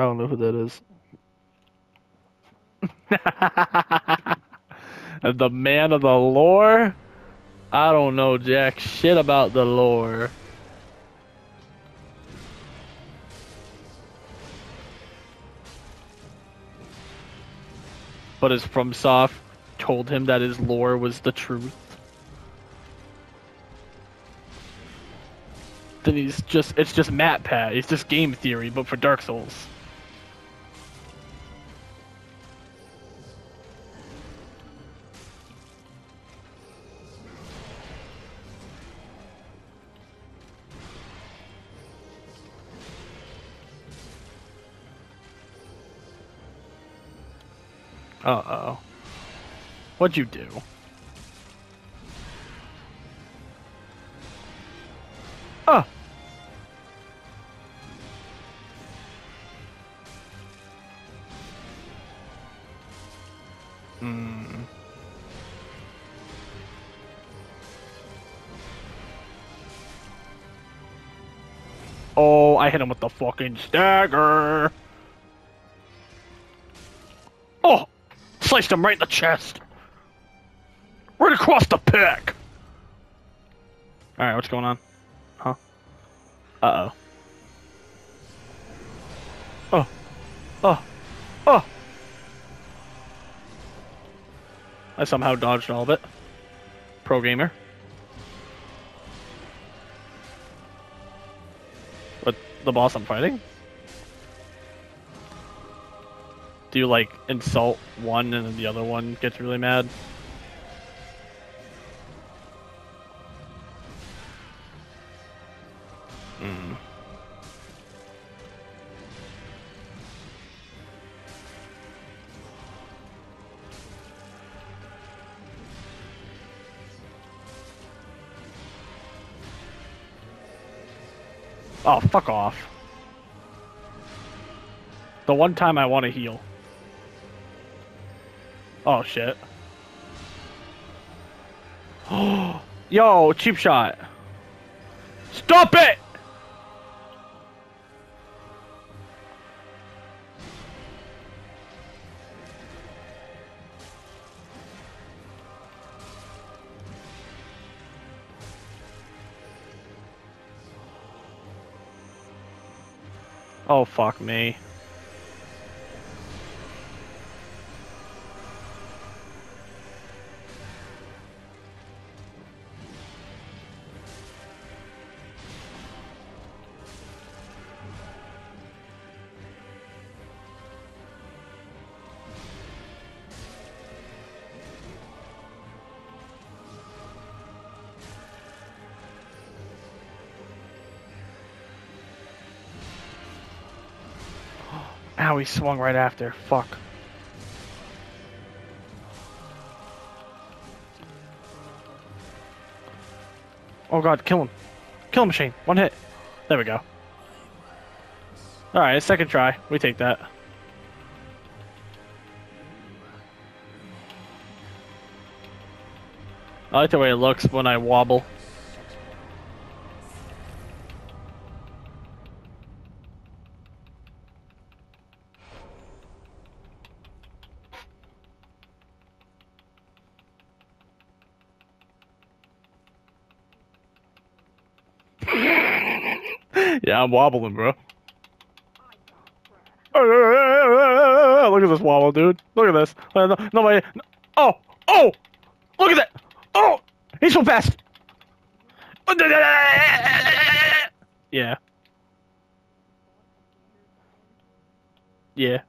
I don't know who that is. the man of the lore? I don't know jack shit about the lore. But his FromSoft told him that his lore was the truth. Then he's just it's just MatPat. It's just game theory, but for Dark Souls. Uh oh. What'd you do? Oh. Hmm. Oh, I hit him with the fucking stagger. Sliced him right in the chest. Right across the pec. All right, what's going on? Huh? Uh oh. Oh. Oh. Oh. I somehow dodged all of it. Pro gamer. What the boss I'm fighting? Do you like insult one and then the other one gets really mad? Mm. Oh, fuck off. The one time I want to heal. Oh, shit. Yo, cheap shot. Stop it! Oh, fuck me. Ow, he swung right after. Fuck. Oh god, kill him. Kill him, machine. One hit. There we go. Alright, second try. We take that. I like the way it looks when I wobble. Yeah, I'm wobbling, bro. Look at this wobble, dude. Look at this. Uh, No, no, oh, oh, look at that. Oh, he's so fast. Yeah. Yeah.